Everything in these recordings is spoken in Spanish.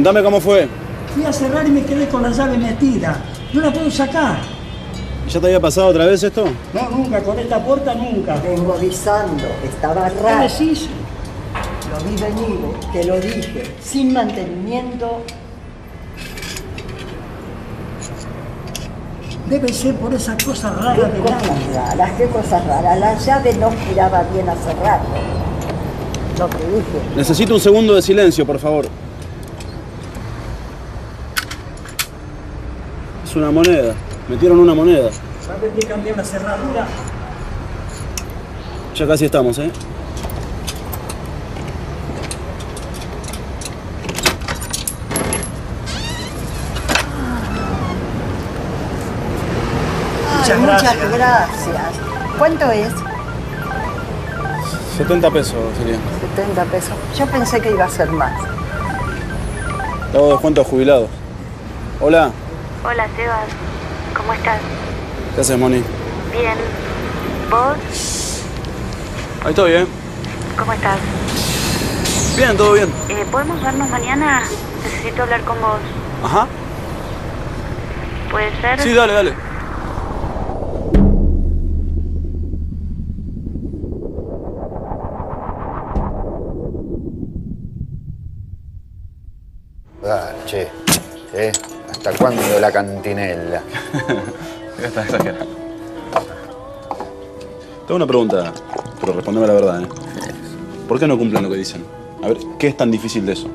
Contame cómo fue. Fui a cerrar y me quedé con la llave metida. No la puedo sacar. ¿Ya te había pasado otra vez esto? No, nunca, con esta puerta nunca. Vengo avisando, estaba ¿Qué raro. decís? Lo vi venir, te lo dije. Sin mantenimiento, Debe ser por esa cosa rara qué de cosas la raras, qué cosas raras. La llave no giraba bien a cerrarlo. Lo que dije. Necesito un segundo de silencio, por favor. Es una moneda. Metieron una moneda. ¿Sabes que cambié una cerradura? Ya casi estamos, ¿eh? Ay, Muchas muchas gracias. gracias. ¿Cuánto es? 70 pesos sería. 70 pesos. Yo pensé que iba a ser más. Hago descuento a jubilados. Hola, Hola, Sebas. ¿Cómo estás? ¿qué haces, Moni? Bien. ¿Vos? Ahí estoy, ¿eh? ¿Cómo estás? Bien, todo bien. Eh, ¿Podemos vernos mañana? Necesito hablar con vos. Ajá. ¿Puede ser? Sí, dale, dale. Ah, che, ¿eh? ¿Hasta cuándo la cantinela? Ya está exagerado. Tengo una pregunta, pero respondeme la verdad, ¿eh? ¿Por qué no cumplen lo que dicen? A ver, ¿qué es tan difícil de eso?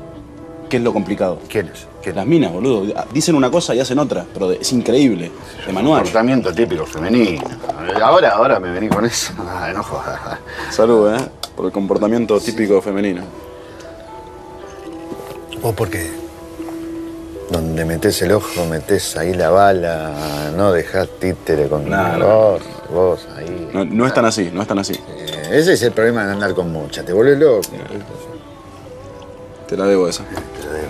¿Qué es lo complicado? ¿Quiénes? ¿Quiénes? Las minas, boludo. Dicen una cosa y hacen otra, pero es increíble. De manual. Comportamiento típico femenino. Ahora, ahora me vení con eso. Ah, no jodas. Salud, ¿eh? Por el comportamiento típico femenino. ¿Vos por qué? Donde metés el ojo, metés ahí la bala, no dejás títere con no. vos, vos ahí. No, no es tan así, no es tan así. Eh, ese es el problema de andar con mucha, te vuelves loco. Te la debo esa. Te lo digo.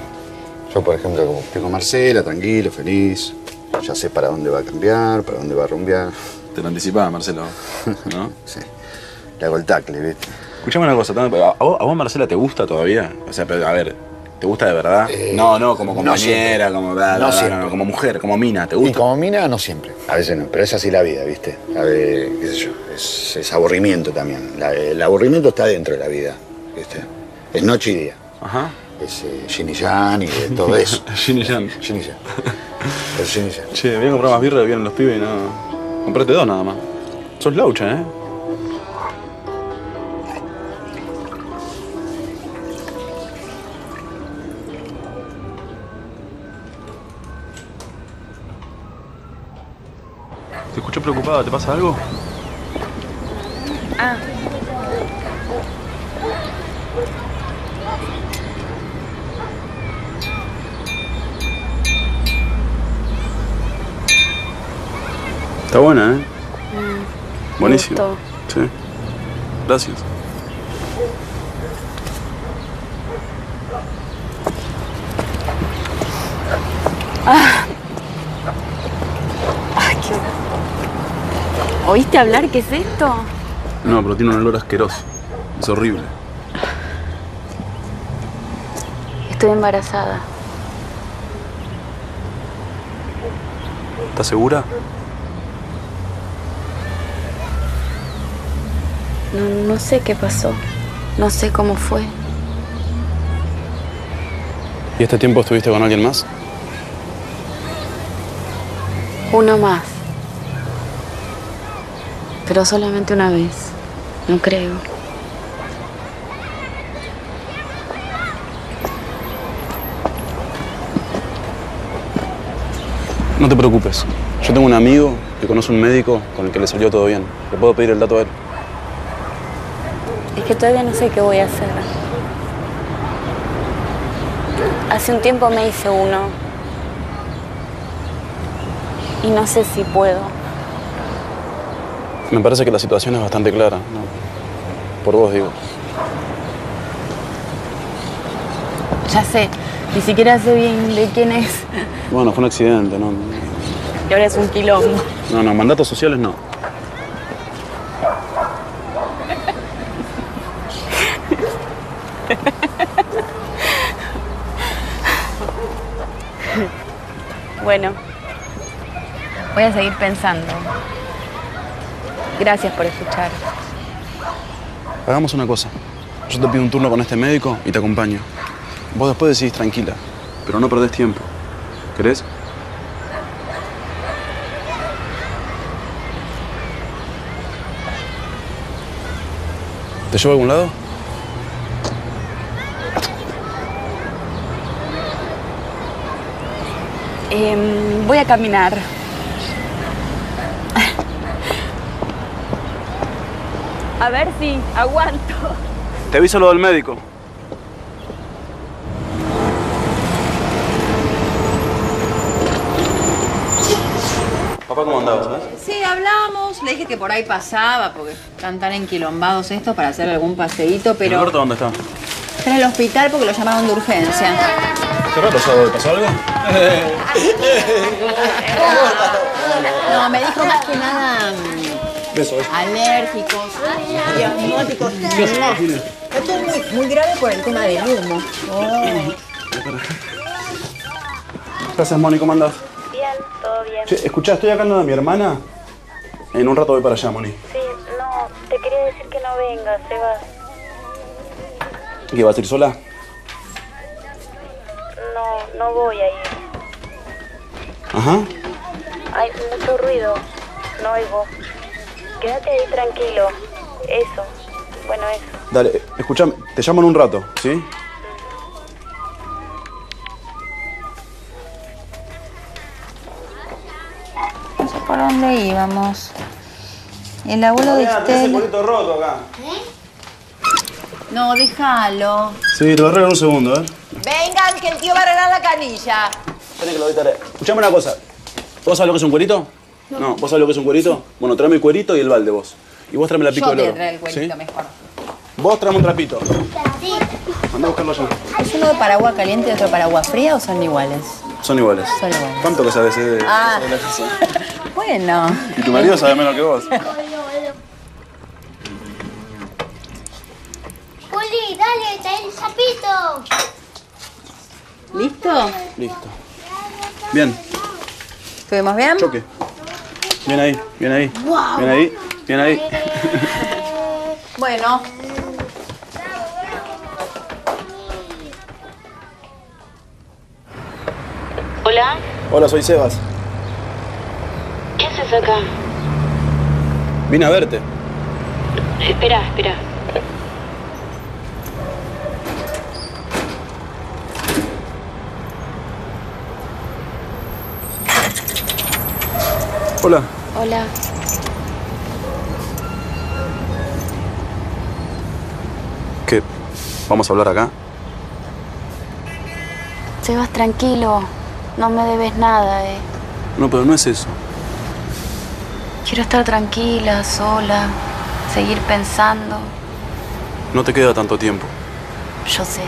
Yo, por ejemplo, como estoy con Marcela, tranquilo, feliz. Ya sé para dónde va a cambiar, para dónde va a rumbear. Te lo anticipaba, Marcelo. ¿No? Sí. Le hago el tacle, ¿viste? Escuchame una cosa, ¿a vos, a vos, Marcela, te gusta todavía? O sea, pero, a ver, ¿te gusta de verdad? Eh, no, no, como no compañera, siempre. como, bla, bla, No bla, no, como mujer, como mina, ¿te Y gusta? como mina, no siempre. A veces no, pero es así la vida, ¿viste? A ver, qué sé yo, es, es aburrimiento también. La- el aburrimiento está dentro de la vida, ¿viste? Es noche y día. Ajá. Es eh, y y de todo eso. Yin y yang. Yin y. El yin y yang. Che, voy a comprar más birra, vienen los pibes y no... Comprate dos nada más. Sos laucha, ¿eh? Te escuché preocupada, ¿te pasa algo? Ah, Está buena, ¿eh? Buenísimo. gustó. Sí. Gracias. ay, qué... ¿Oíste hablar qué es esto? No, pero tiene un olor asqueroso. Es horrible. Estoy embarazada. ¿Estás segura? No, no sé qué pasó. No sé cómo fue. ¿Y este tiempo estuviste con alguien más? Uno más. Pero solamente una vez. No creo. No te preocupes. Yo tengo un amigo que conoce un médico con el que le salió todo bien. Le puedo pedir el dato a él. Es que todavía no sé qué voy a hacer. Hace un tiempo me hice uno. Y no sé si puedo. Me parece que la situación es bastante clara. ¿no? Por vos digo. Ya sé, ni siquiera sé bien de quién es. Bueno, fue un accidente, ¿no? Y ahora es un quilombo. No, no, mandatos sociales no. Bueno, voy a seguir pensando. Gracias por escuchar. Hagamos una cosa. Yo te pido un turno con este médico y te acompaño. Vos después decidís tranquila, pero no perdés tiempo. ¿Querés? ¿Te llevo a algún lado? Em, voy a caminar. A ver si aguanto. Te aviso lo del médico. Papá, ¿cómo andabas, sabes? Sí, hablamos. Le dije que por ahí pasaba, porque están tan enquilombados estos para hacer algún paseíto, ¿El pero Roberto dónde está? está en el hospital porque lo llamaron de urgencia. ¿Qué rato sábado? ¿Pasó algo? No, me dijo más que nada mm, Beso, beso. alérgicos y asmáticos. No, esto es muy, muy grave por el tema del humo. Gracias, Moni, ¿cómo andás? Bien, todo bien. Che, escuchá, estoy acá lo de mi hermana. En un rato voy para allá, Moni. Sí, no, te quería decir que no vengas, Sebas. ¿Qué vas a ir sola? No, no voy a ir. Ajá. Hay mucho ruido, no oigo. Quédate ahí tranquilo. Eso, bueno, eso. Dale, escuchame, te llamo en un rato, ¿sí? No sé por dónde íbamos. El abuelo de Estela. roto acá. No, déjalo. Sí, te lo arreglo en un segundo, ¿eh? Vengan, que el tío va a arreglar la canilla. Que lo. Escuchame una cosa. ¿Vos sabés lo que es un cuerito? No. ¿Vos sabés lo que es un cuerito? Bueno, tráeme el cuerito y el balde vos. Y vos tráeme la pico Yo del te oro. trae el cuerito ¿sí? mejor. Vos tráeme un trapito. Anda a buscarlo allá. ¿Es uno para agua caliente y otro para agua fría o son iguales? Son iguales. Son iguales. ¿Cuánto que sabes eh, de, Ah. de la casa? Bueno. Y tu marido sabe menos que vos. Juli, dale, trae el sapito. ¿Listo? Listo. Bien, ¿Estuvimos bien? choque. Bien ahí, bien ahí. Bien ahí, bien ahí. Bueno. Hola, Hola, soy Sebas. ¿qué haces acá? Vine a verte. Espera, espera. Hola. Hola. ¿Qué? ¿Vamos a hablar acá? Sebas, tranquilo. No me debes nada, eh. No, pero no es eso. Quiero estar tranquila, sola, seguir pensando. No te queda tanto tiempo. Yo sé.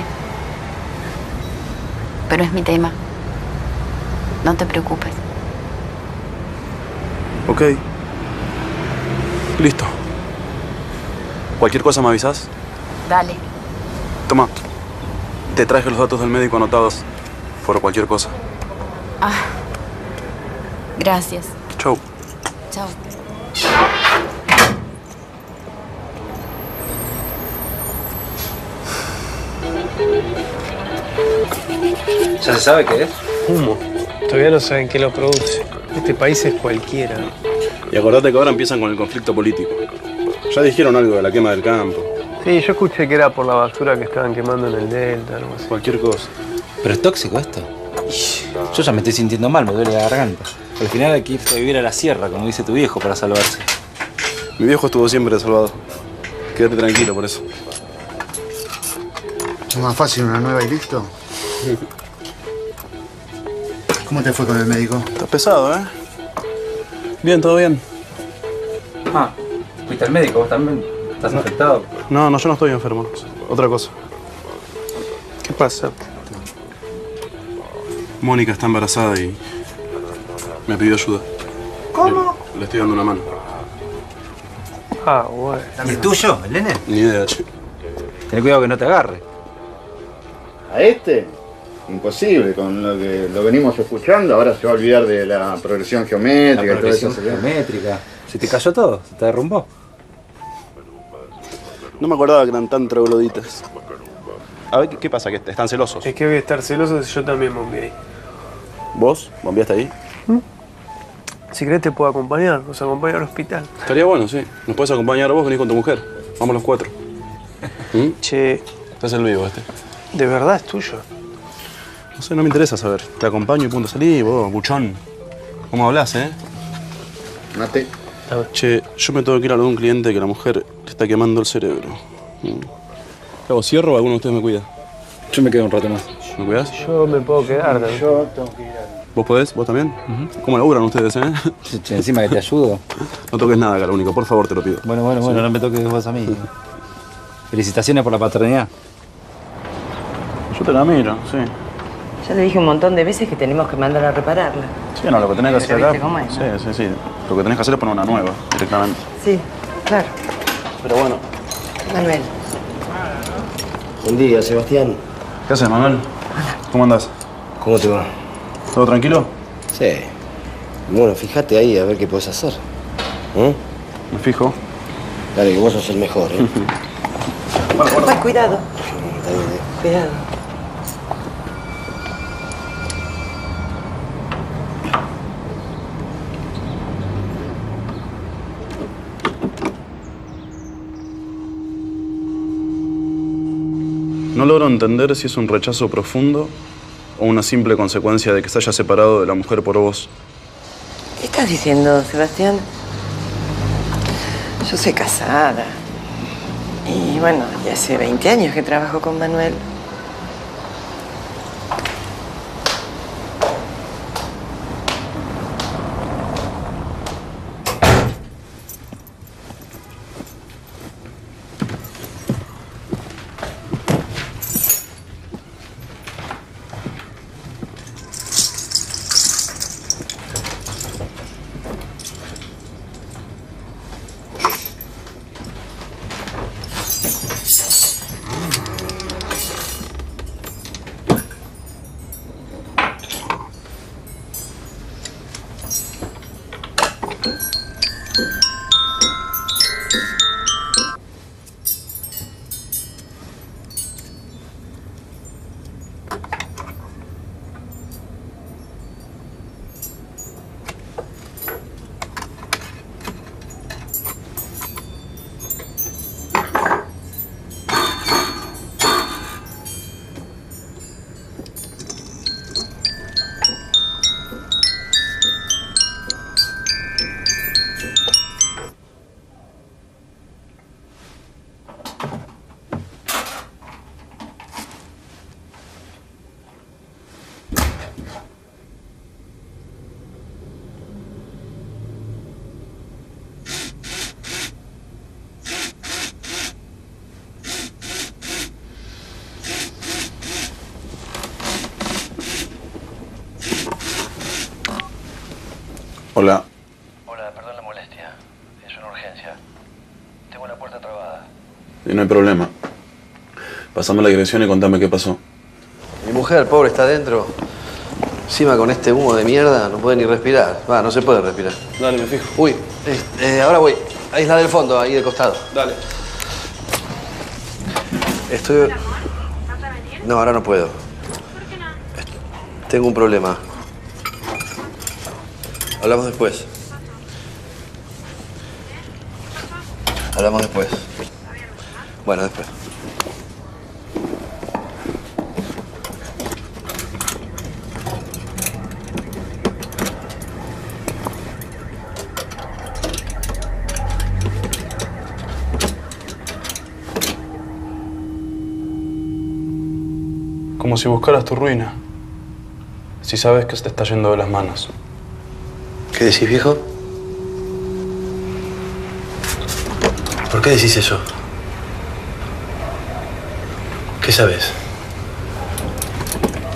Pero es mi tema. No te preocupes. Ok. Listo. Cualquier cosa me avisas. Dale. Toma. Te traje los datos del médico anotados por cualquier cosa. Ah. Gracias. Chau. Chao. ¿Ya se sabe qué es? Humo. Todavía no saben qué lo produce. Este país es cualquiera. Y acordate que ahora empiezan con el conflicto político. Ya dijeron algo de la quema del campo. Sí, yo escuché que era por la basura que estaban quemando en el delta, algo así. Cualquier cosa. ¿Pero es tóxico esto? Yo ya me estoy sintiendo mal, me duele la garganta. Al final hay que irse a vivir a la sierra, como dice tu viejo, para salvarse. Mi viejo estuvo siempre salvado. Quédate tranquilo por eso. ¿Es más fácil una nueva y listo? ¿Cómo te fue con el médico? Estás pesado, ¿eh? Bien, todo bien. Ah, fuiste al médico, vos también. ¿Estás infectado? No, no, yo no estoy enfermo. Otra cosa. ¿Qué pasa? Mónica está embarazada y me pidió ayuda. ¿Cómo? Le, le estoy dando una mano. Ah, bueno. ¿Y es tuyo, el nene? Ni idea, che. Ten cuidado que no te agarre. ¿A este? Imposible, con lo que lo venimos escuchando, ahora se va a olvidar de la progresión La geométrica todo progresión eso. geométrica. Se te cayó todo, se te derrumbó. No me acordaba que eran tan trogloditas. A ver, ¿qué, pasa? ¿Que están celosos? Es que voy a estar celoso si yo también bombeé. ¿Vos? ¿Bombeaste ahí? Si querés te puedo acompañar, nos acompaña al hospital. Estaría bueno, sí. ¿Nos puedes acompañar vos? Venís con tu mujer. Vamos los cuatro. ¿Mm? Che, Estás el vivo este. ¿de verdad es tuyo? No sé, no me interesa saber. Te acompaño y punto salí, vos, buchón. ¿Cómo hablas, eh? Mate. Che, yo me tengo que ir a lo de un cliente que la mujer le está quemando el cerebro. ¿Qué hago? ¿Cierro o alguno de ustedes me cuida? Yo me quedo un rato más. ¿Me cuidás? Yo me puedo quedar también. Yo tengo que ir ¿Vos podés? ¿Vos también? ¿Cómo laburan ustedes, eh? Che, encima que te ayudo. No toques nada, cara único, por favor, te lo pido. Bueno, bueno, bueno, no me toques vos a mí. Felicitaciones por la paternidad. Yo te la miro, sí. Ya le dije un montón de veces que tenemos que mandar a repararla. Sí, no, lo que tenés que hacer acá. es, Sí, sí, sí. Lo que tenés que hacer es poner una nueva, directamente. Sí, claro. Pero bueno. Manuel. Buen día, Sebastián. ¿Qué haces, Manuel? ¿Cómo andás? ¿Cómo te va? ¿Todo tranquilo? Sí. Bueno, fíjate ahí a ver qué puedes hacer. ¿Eh? Me fijo. Dale, que vos sos el mejor, ¿eh? Ay, cuidado. Está bien, ¿eh? Cuidado. No logro entender si es un rechazo profundo o una simple consecuencia de que se haya separado de la mujer por vos. ¿Qué estás diciendo, Sebastián? Yo soy casada. Y bueno, ya hace 20 años que trabajo con Manuel. Hola. Hola, perdón la molestia. Es una urgencia. Tengo la puerta trabada. Y no hay problema. Pasame la dirección y contame qué pasó. Mi mujer, pobre, está adentro. Encima con este humo de mierda no puede ni respirar. Va, no se puede respirar. Dale, me fijo. Uy, eh, eh, ahora voy. Ahí es la del fondo, ahí de costado. Dale. Estoy... No, ahora no puedo. Tengo un problema. Hablamos después. Hablamos después. Bueno, después. Como si buscaras tu ruina. Si sabes que se te está yendo de las manos. ¿Qué decís, viejo? ¿Por qué decís eso? ¿Qué sabes?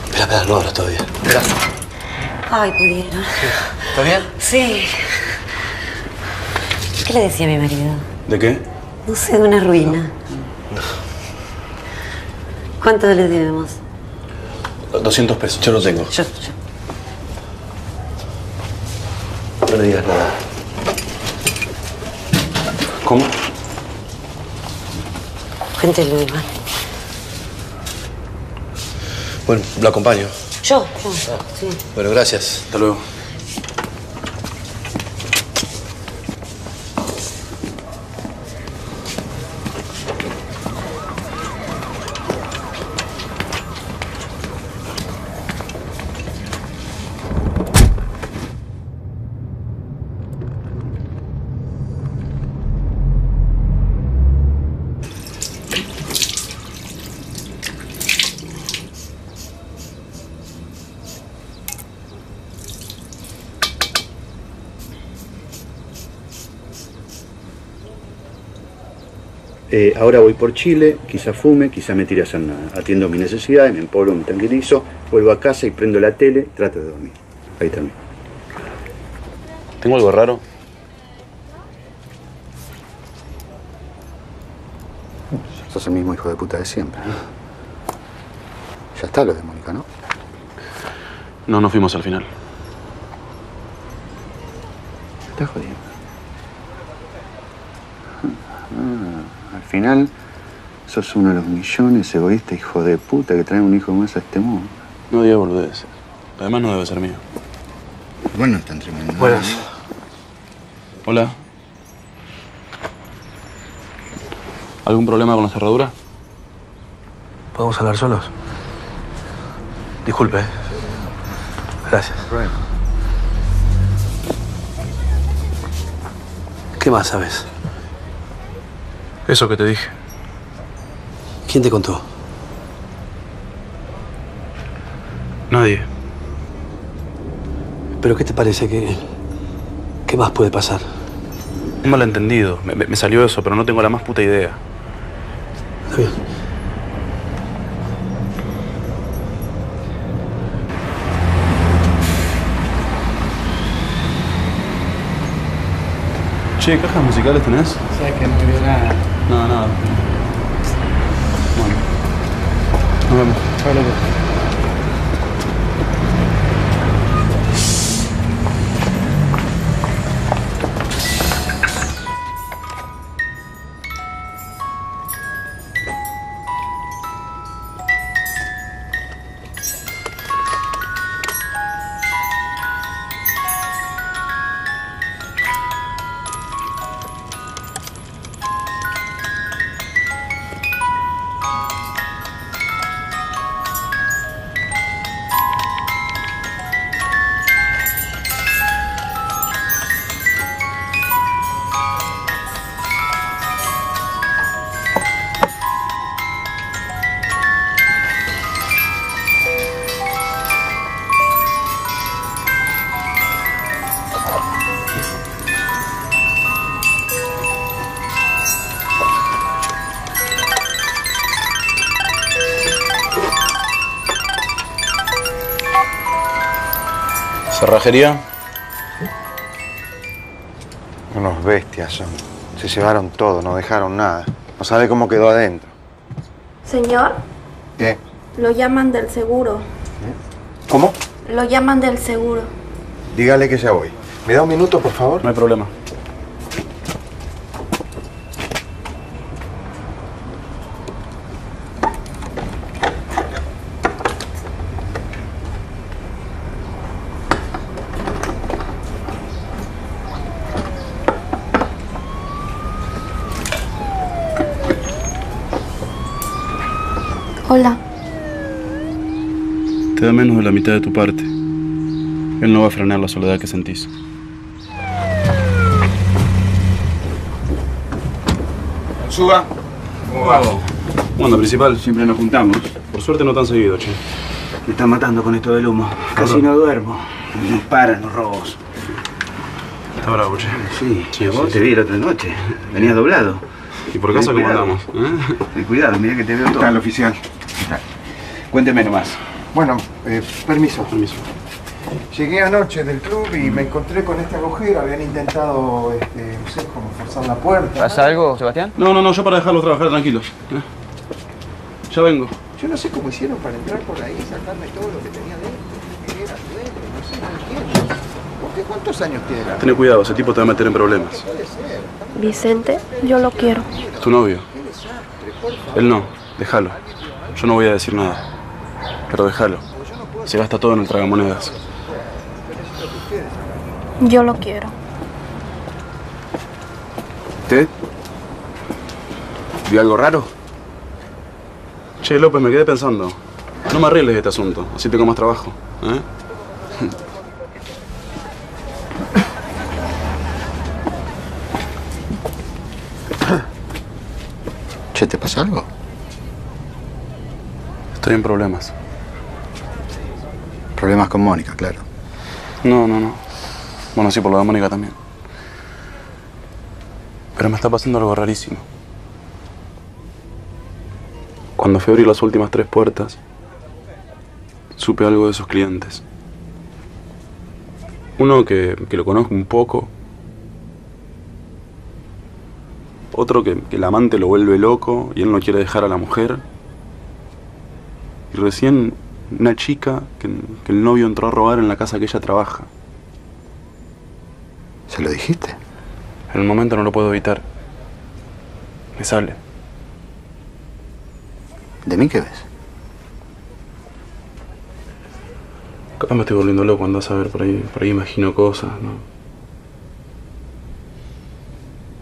Espera, espera, no hablas todavía. Espera. Ay, pudiera. ¿Está bien? Sí. ¿Qué le decía a mi marido? ¿De qué? No sé, de una ruina. ¿Cuánto le debemos? 200 pesos. Yo no tengo. Yo, No le digas nada. ¿Cómo? Cuéntelo, Iván. Bueno, lo acompaño. Yo, yo, sí. Bueno, gracias. Hasta luego. Eh, ahora voy por Chile, quizá fume, quizá me tire a hacer nada. Atiendo mis necesidades, me empolvo, me tranquilizo, vuelvo a casa y prendo la tele, trato de dormir. Ahí también. ¿Tengo algo raro? Sos el mismo hijo de puta de siempre. ¿no? Ya está lo de Mónica, ¿no? No, no fuimos al final. Me estás jodiendo. Ah, final, sos uno de los millones egoístas, hijo de puta, que traen un hijo más a este mundo. No digas boludeces. Además no debe ser mío. Bueno, tan tremendo. Buenas. Hola. ¿Algún problema con la cerradura? ¿Podemos hablar solos? Disculpe. Gracias. ¿Qué más sabes? Eso que te dije. ¿Quién te contó? Nadie. ¿Pero qué te parece que... ¿Qué más puede pasar? Un malentendido. Me, me- me salió eso, pero no tengo la más puta idea. Che, ¿cajas musicales tenés? Sabes que no veo nada. No, nada. Bueno. ¿Cerrajería? Unos bestias son. Se llevaron todo, no dejaron nada. No sabe cómo quedó adentro. Señor, ¿Qué? lo llaman del seguro. ¿Cómo? Lo llaman del seguro. Dígale que ya voy. ¿Me da un minuto, por favor? No hay problema. Hola. Te da menos de la mitad de tu parte. Él no va a frenar la soledad que sentís. Suba. ¿Cómo va? Bueno, principal, siempre nos juntamos. Por suerte no tan seguido, che. Me están matando con esto del humo. Casi no duermo. No paran los robos. Está bravo, che. Sí, Sí, vos sí, te sí. vi la otra noche. Venías doblado. ¿Y por casa cómo cuidado. andamos? ¿Eh? Ten cuidado, mira que te veo todo. Está el oficial. Cuénteme nomás. Bueno, eh, permiso. Permiso. Llegué anoche del club y me encontré con este agujero. Habían intentado, este, no sé, como forzar la puerta. ¿Pasa algo, Sebastián? No, no, no, yo para dejarlos trabajar tranquilos. ¿eh? Ya vengo. Yo no sé cómo hicieron para entrar por ahí y sacarme todo lo que tenía dentro. ¿Qué era? No sé, no entiendo. ¿Por qué? ¿Cuántos años tiene Ten cuidado, ese tipo te va a meter en problemas. Puede ser. Vicente, yo lo quiero. Es tu novio. Él no, déjalo. Yo no voy a decir nada. Pero déjalo. Se gasta todo en el tragamonedas. Yo lo quiero. ¿Usted? ¿Vio algo raro? Che, López, me quedé pensando. No me arregles este asunto, así tengo más trabajo. ¿eh? Che, ¿te pasa algo? Estoy en problemas. Problemas con Mónica, claro. No, no, no. Bueno, sí, por lo de Mónica también. Pero me está pasando algo rarísimo. Cuando fui a abrir las últimas tres puertas, supe algo de esos clientes. Uno que, que lo conozco un poco. Otro que, que el amante lo vuelve loco y él no quiere dejar a la mujer. Y recién una chica que, que el novio entró a robar en la casa que ella trabaja. ¿Se lo dijiste? En el momento no lo puedo evitar. Me sale. ¿De mí qué ves? Capaz me estoy volviendo loco, andás a ver, por ahí, por ahí imagino cosas, ¿no?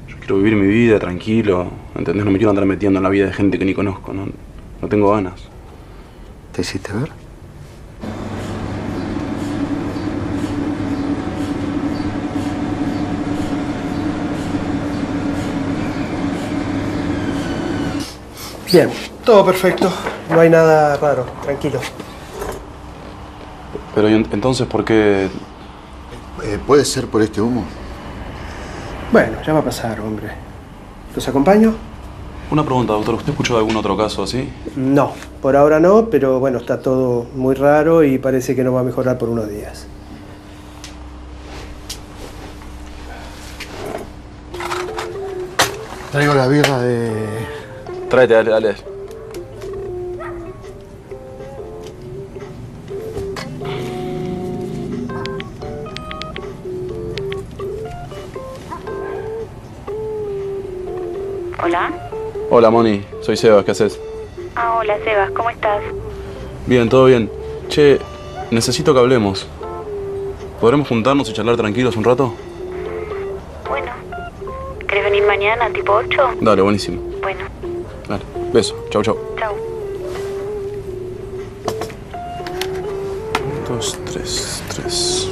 Yo quiero vivir mi vida tranquilo, ¿entendés? No me quiero andar metiendo en la vida de gente que ni conozco, ¿no? No tengo ganas. ¿Te hiciste ver? Bien, todo perfecto. No hay nada raro, tranquilo. Pero ¿y en- entonces por qué...? Eh, ¿Puede ser por este humo? Bueno, ya va a pasar, hombre. ¿Los acompaño? Una pregunta, doctor. ¿Usted escuchó de algún otro caso así? No, por ahora no, pero bueno, está todo muy raro y parece que no va a mejorar por unos días. Traigo la birra de... Tráete, dale, dale. Hola. Hola, Moni. Soy Sebas, ¿qué haces? Ah, hola Sebas, ¿cómo estás? Bien, todo bien. Che, necesito que hablemos. ¿Podremos juntarnos y charlar tranquilos un rato? Bueno. ¿Querés venir mañana, tipo 8? Dale, buenísimo. Bueno. Beso. Chau, chau. chao. Dos, tres, tres.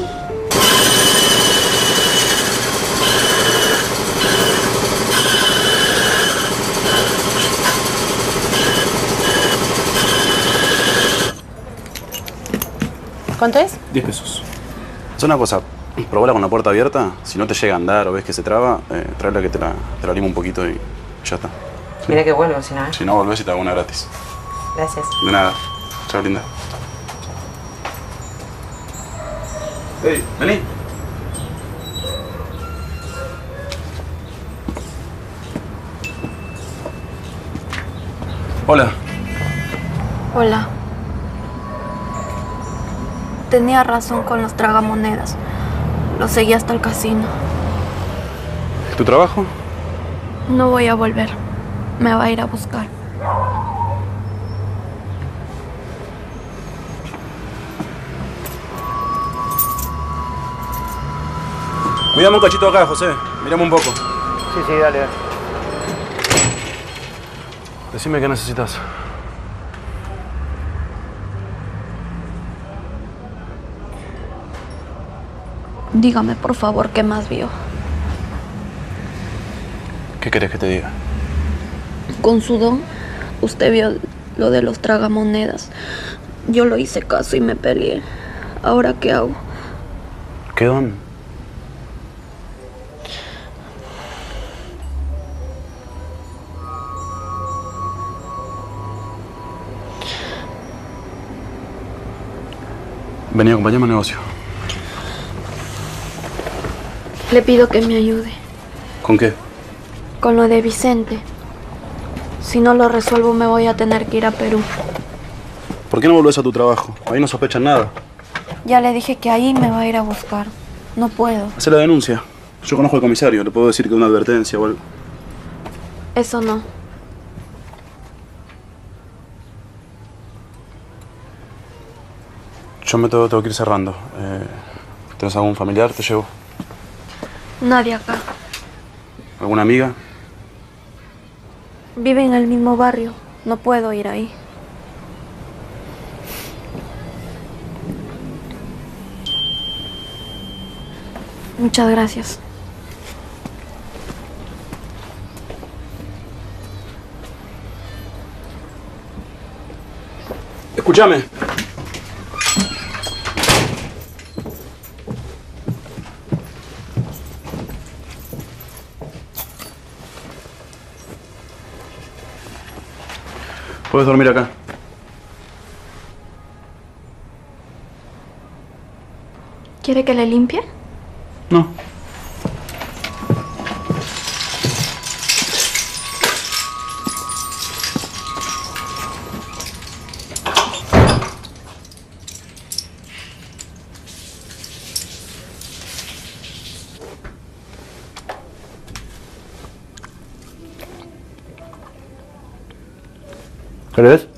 ¿Cuánto es? Diez pesos. Es una cosa, probala con la puerta abierta. Si no te llega a andar o ves que se traba, eh, tráela que te la, te la limo un poquito y ya está. Mira que vuelvo, si no, ¿eh? Si no, volvés y te hago una gratis. Gracias. De nada. Chao, linda. Hey, vení. Hola. Hola. Tenía razón con los tragamonedas. Los seguí hasta el casino. ¿Tu trabajo? No voy a volver. Me va a ir a buscar. Mirame un cachito acá, José. Mirame un poco. Sí, sí, dale, dale. Decime qué necesitas. Dígame, por favor, ¿qué más vio? ¿Qué querés que te diga? Con su don, usted vio lo de los tragamonedas. Yo lo hice caso y me peleé. ¿Ahora qué hago? ¿Qué don? Vení, acompáñame al negocio. Le pido que me ayude ¿Con qué? con lo de Vicente. Si no lo resuelvo, me voy a tener que ir a Perú. ¿Por qué no volvés a tu trabajo? Ahí no sospechan nada. Ya le dije que ahí me va a ir a buscar. No puedo. Hace la denuncia. Yo conozco al comisario, le puedo decir que una advertencia o algo. Eso no. Yo me tengo, tengo que ir cerrando. Eh, ¿Tienes algún familiar? Te llevo. Nadie acá. ¿Alguna amiga? Vive en el mismo barrio. No puedo ir ahí. Muchas gracias. Escúchame. Puedes dormir acá. ¿Quiere que le limpie? No. ¿Querés?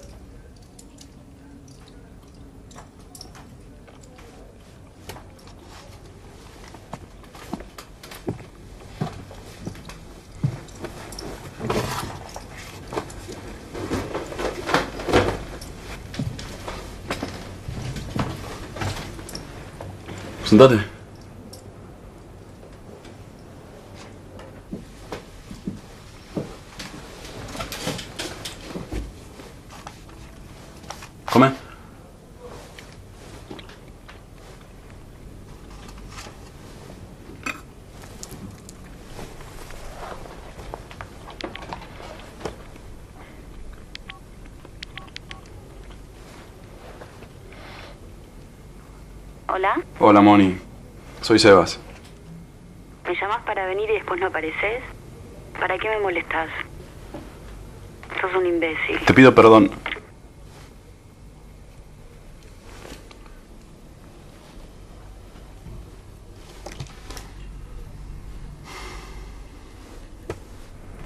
Sentate. Come. Hola, Moni. Soy Sebas. ¿me llamas para venir y después no apareces? ¿Para qué me molestas? Sos un imbécil. Te pido perdón.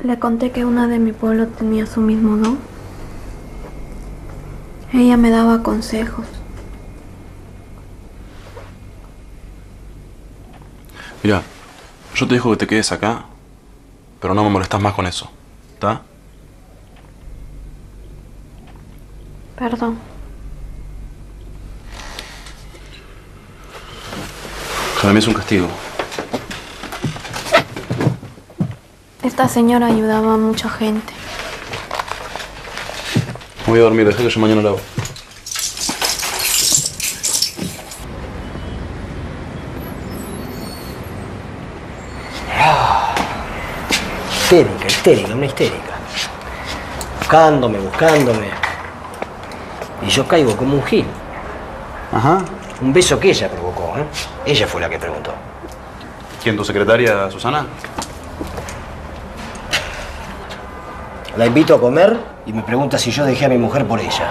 Le conté que una de mi pueblo tenía su mismo don. Ella me daba consejos. Mira, yo te digo que te quedes acá, pero no me molestas más con eso. ¿Está? Perdón. Para mí es un castigo. Esta señora ayudaba a mucha gente. Voy a dormir, deja que yo mañana lo hago. Histérica, histérica, una histérica. Buscándome, buscándome. Y yo caigo como un gil. Ajá. Un beso que ella provocó, ¿eh? Ella fue la que preguntó. ¿Quién, tu secretaria, Susana? La invito a comer y me pregunta si yo dejé a mi mujer por ella.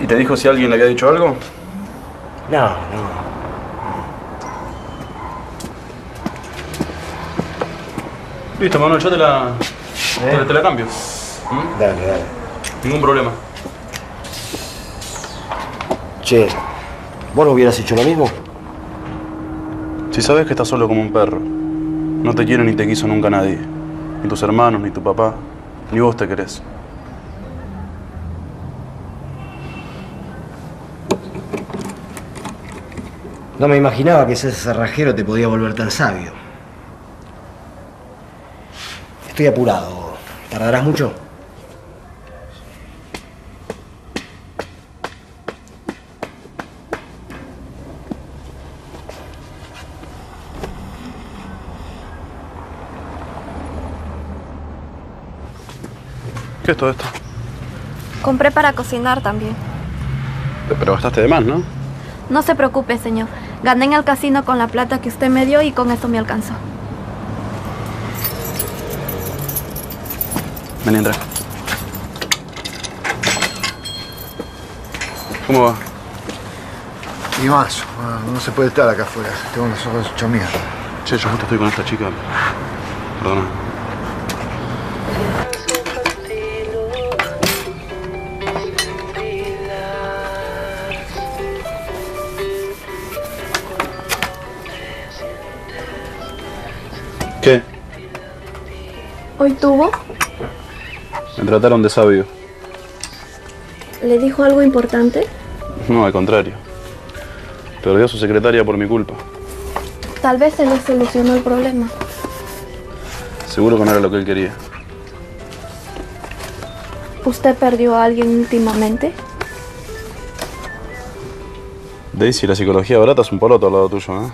¿Y te dijo si alguien le había dicho algo? No, no. Listo, Manuel, yo te la. te la- te la cambio. Dale, dale. Ningún problema. Che, ¿vos no hubieras hecho lo mismo? Si sabes que estás solo como un perro, no te quiere ni te quiso nunca nadie. Ni tus hermanos, ni tu papá, ni vos te querés. No me imaginaba que ese cerrajero te podía volver tan sabio. Estoy apurado. ¿Tardarás mucho? ¿Qué es todo esto? Compré para cocinar también. Pero gastaste de más, ¿no? No se preocupe, señor. Gané en el casino con la plata que usted me dio y con eso me alcanzó. Vení, entra. ¿Cómo va? Y más, no, no se puede estar acá afuera. Tengo los ojos hechos mierda. Che, yo justo estoy con esta chica. Perdona. ¿Qué? ¿Hoy tuvo? Trataron de sabio. ¿Le dijo algo importante? No, al contrario. Perdió a su secretaria por mi culpa. Tal vez se le solucionó el problema. Seguro que no era lo que él quería. ¿Usted perdió a alguien últimamente? Daisy, la psicología barata es un poloto al lado tuyo, ¿eh?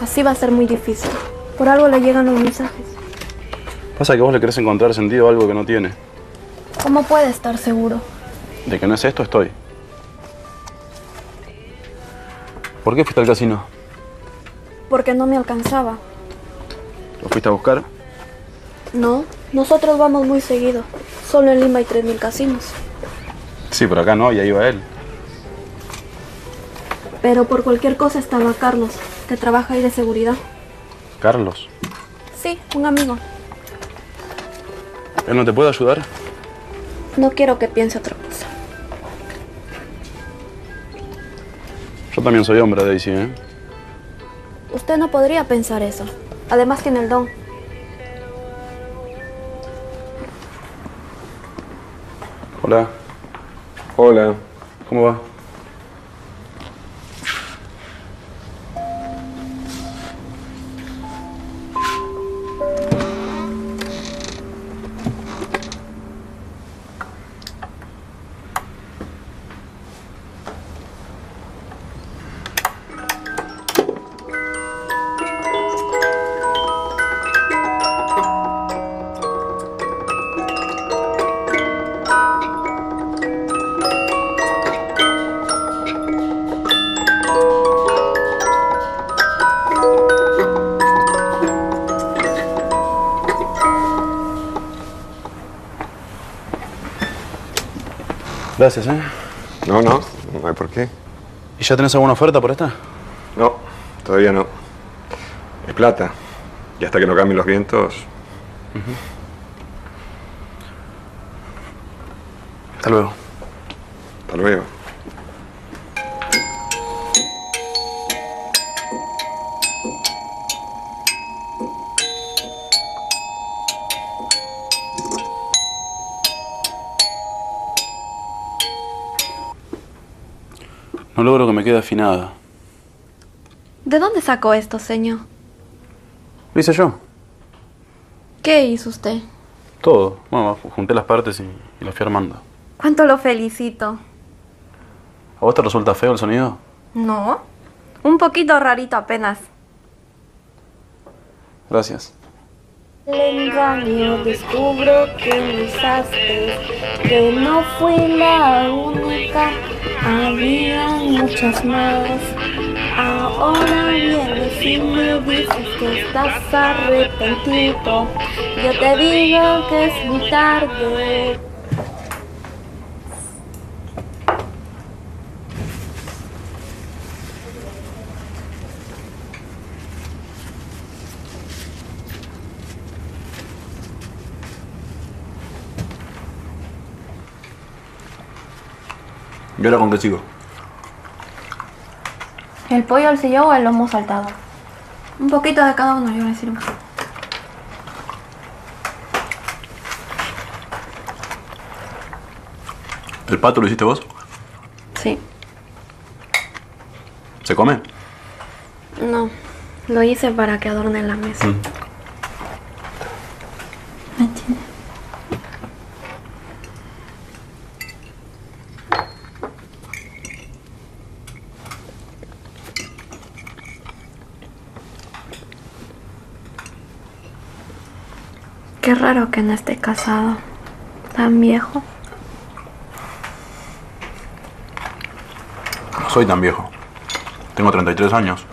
Así va a ser muy difícil. Por algo le llegan los mensajes. Pasa que vos le querés encontrar sentido a algo que no tiene. ¿Cómo puede estar seguro? De que no es esto, estoy. ¿Por qué fuiste al casino? Porque no me alcanzaba. ¿Lo fuiste a buscar? No, nosotros vamos muy seguido. Solo en Lima hay 3.000 casinos. Sí, pero acá no, y ahí va él. Pero por cualquier cosa estaba Carlos, que trabaja ahí de seguridad. Carlos. Sí, un amigo. ¿Él no te puede ayudar? No quiero que piense otra cosa. Yo también soy hombre, Daisy, ¿eh? Usted no podría pensar eso. Además tiene el don. Hola. Hola. ¿Cómo va? Gracias, ¿eh? No, no, no hay por qué. ¿Y ya tenés alguna oferta por esta? No, todavía no. Es plata. Y hasta que no cambien los vientos. Que me quede afinada. ¿De dónde sacó esto, señor? Lo hice yo. ¿Qué hizo usted? Todo. Bueno, junté las partes y, y las fui armando. ¿Cuánto lo felicito? ¿A vos te resulta feo el sonido? No. Un poquito rarito apenas. Gracias. Le engaño, descubro que usaste, que no fui la única, había muchas más. Ahora vienes y me dices que estás arrepentido, yo te digo que es muy tarde. ¿Y ahora con qué sigo? ¿El pollo al sillón o el lomo saltado? Un poquito de cada uno, yo le sirvo. ¿El pato lo hiciste vos? Sí. ¿Se come? No, lo hice para que adorne la mesa. Mm. Raro que no esté casado. Tan viejo. No soy tan viejo. Tengo 33 años.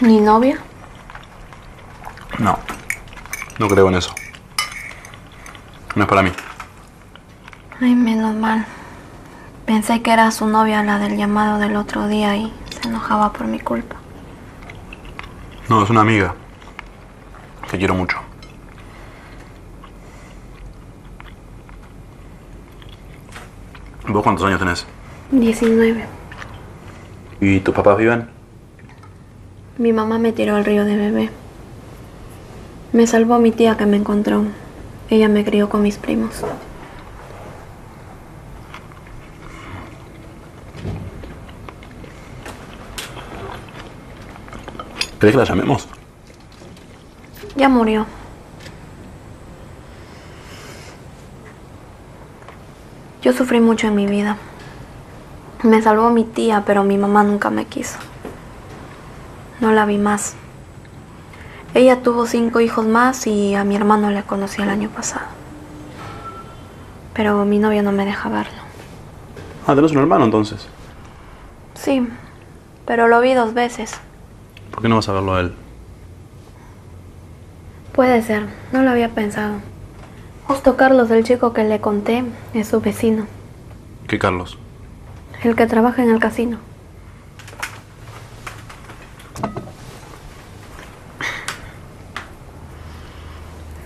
¿Ni novia? No. No creo en eso. No es para mí. Ay, menos mal. Pensé que era su novia la del llamado del otro día y se enojaba por mi culpa. No, es una amiga. Que quiero mucho. ¿Vos cuántos años tenés? 19. ¿Y tus papás viven? Mi mamá me tiró al río de bebé. Me salvó mi tía que me encontró. Ella me crió con mis primos. ¿Querés que la llamemos? Ya murió. Yo sufrí mucho en mi vida. Me salvó mi tía, pero mi mamá nunca me quiso. No la vi más. Ella tuvo cinco hijos más y a mi hermano le conocí el año pasado. Pero mi novio no me deja verlo. Ah, tenés un hermano entonces. Sí, pero lo vi dos veces. ¿Por qué no vas a verlo a él? Puede ser, no lo había pensado. Justo Carlos, el chico que le conté, es su vecino, ¿Qué Carlos? el que trabaja en el casino.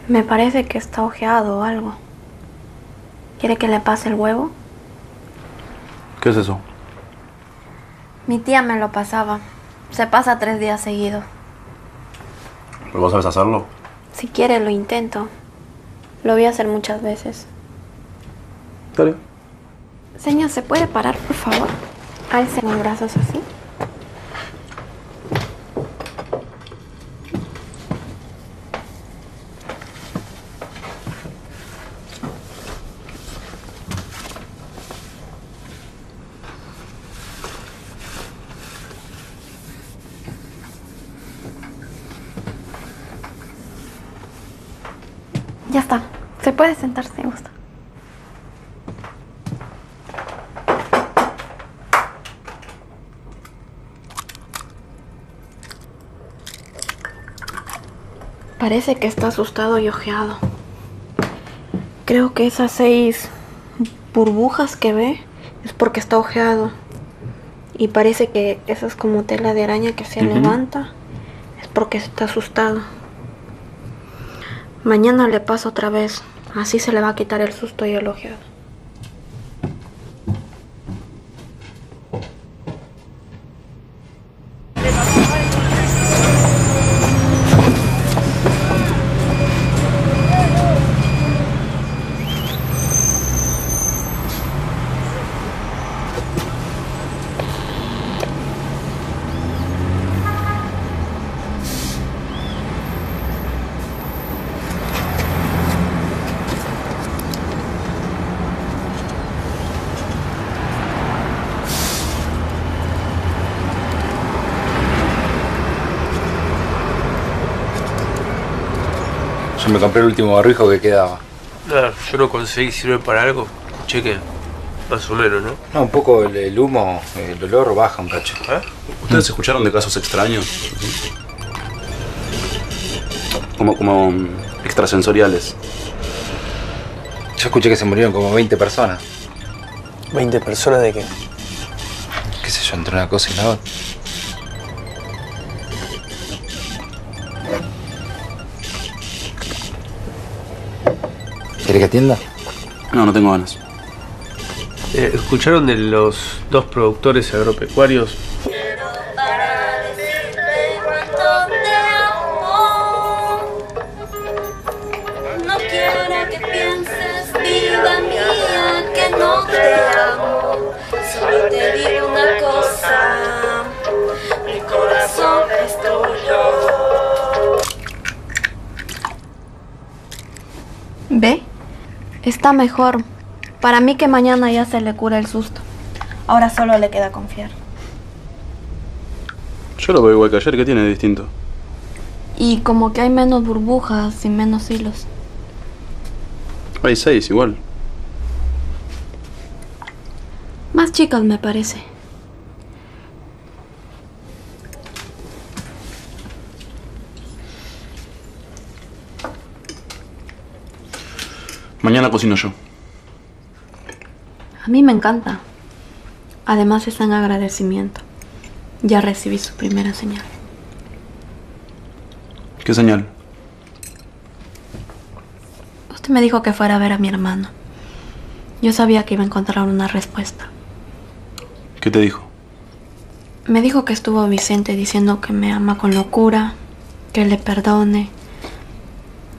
Me parece que está ojeado o algo. ¿Quiere que le pase el huevo? ¿Qué es eso? Mi tía me lo pasaba. Se pasa tres días seguidos. ¿Pero vos sabes hacerlo? Si quiere lo intento. Lo voy a hacer muchas veces. Dale. Señor, ¿se puede parar, por favor? Alce los brazos así. Ya está. Se puede sentar si gusta. Parece que está asustado y ojeado. Creo que esas seis burbujas que ve es porque está ojeado. Y parece que esa es como tela de araña que se levanta. Es porque está asustado. Mañana le paso otra vez. Así se le va a quitar el susto y el. Me compré el último barrijo que quedaba. Nada, yo no conseguí sirve para algo. Escuché que más o menos, ¿no? No, un poco el, el humo, el olor baja un cacho. ¿Ustedes escucharon de casos extraños? Como, como mm, extrasensoriales. Yo escuché que se murieron como 20 personas. ¿20 personas de qué? ¿Qué sé yo, entre una cosa y la otra? Que atienda? No, no tengo ganas. Eh, ¿Escucharon de los dos productores agropecuarios? Está mejor. Para mí que mañana ya se le cura el susto. Ahora solo le queda confiar. Yo lo veo igual que ayer, ¿qué tiene de distinto? Y como que hay menos burbujas y menos hilos. Hay seis igual. Más chicas me parece. Mañana cocino yo. A mí me encanta. Además está en agradecimiento. Ya recibí su primera señal. ¿Qué señal? Usted me dijo que fuera a ver a mi hermano. Yo sabía que iba a encontrar una respuesta. ¿Qué te dijo? Me dijo que estuvo Vicente diciendo que me ama con locura, que le perdone,